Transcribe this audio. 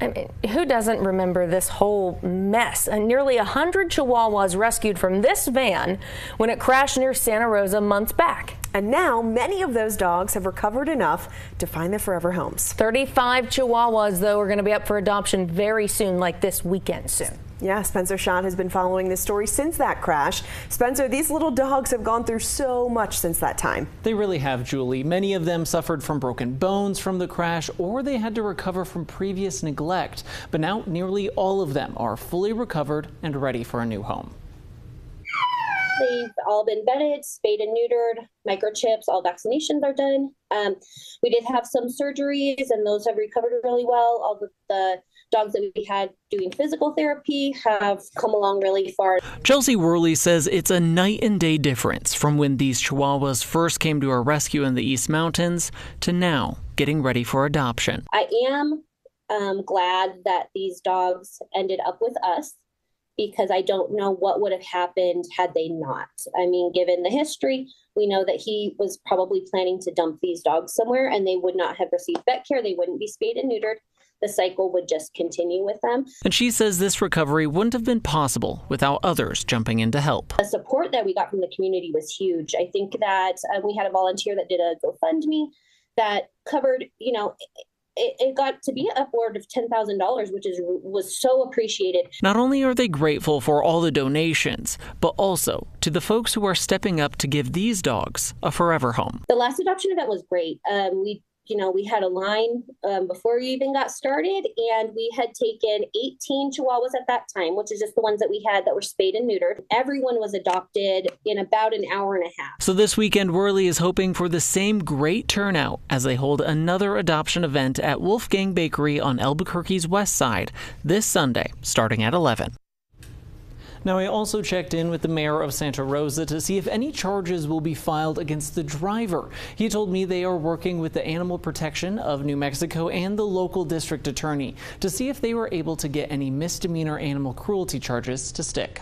I mean, who doesn't remember this whole mess? And nearly 100 Chihuahuas rescued from this van when it crashed near Santa Rosa months back. And now many of those dogs have recovered enough to find their forever homes. 35 Chihuahuas, though, are going to be up for adoption very soon, like this weekend soon. Yeah, Spencer Schott has been following this story since that crash. Spencer, these little dogs have gone through so much since that time. They really have, Julie. Many of them suffered from broken bones from the crash or they had to recover from previous neglect. But now nearly all of them are fully recovered and ready for a new home. They've all been vetted, spayed and neutered, microchips, all vaccinations are done. Um, we did have some surgeries, and those have recovered really well. All the, the dogs that we had doing physical therapy have come along really far. Chelsea Worley says it's a night and day difference from when these Chihuahuas first came to our rescue in the East Mountains to now getting ready for adoption. I am um, glad that these dogs ended up with us because I don't know what would have happened had they not. I mean, given the history, we know that he was probably planning to dump these dogs somewhere and they would not have received vet care. They wouldn't be spayed and neutered. The cycle would just continue with them. And she says this recovery wouldn't have been possible without others jumping in to help. The support that we got from the community was huge. I think that uh, we had a volunteer that did a GoFundMe that covered, you know, it, it got to be upward of ten thousand dollars, which is was so appreciated. Not only are they grateful for all the donations, but also to the folks who are stepping up to give these dogs a forever home. The last adoption event was great. Um, we you know, we had a line um, before we even got started, and we had taken 18 chihuahuas at that time, which is just the ones that we had that were spayed and neutered. Everyone was adopted in about an hour and a half. So this weekend, Worley is hoping for the same great turnout as they hold another adoption event at Woofgang Bakery on Albuquerque's west side this Sunday, starting at 11. Now, I also checked in with the mayor of Santa Rosa to see if any charges will be filed against the driver. He told me they are working with the Animal Protection of New Mexico and the local district attorney to see if they were able to get any misdemeanor animal cruelty charges to stick.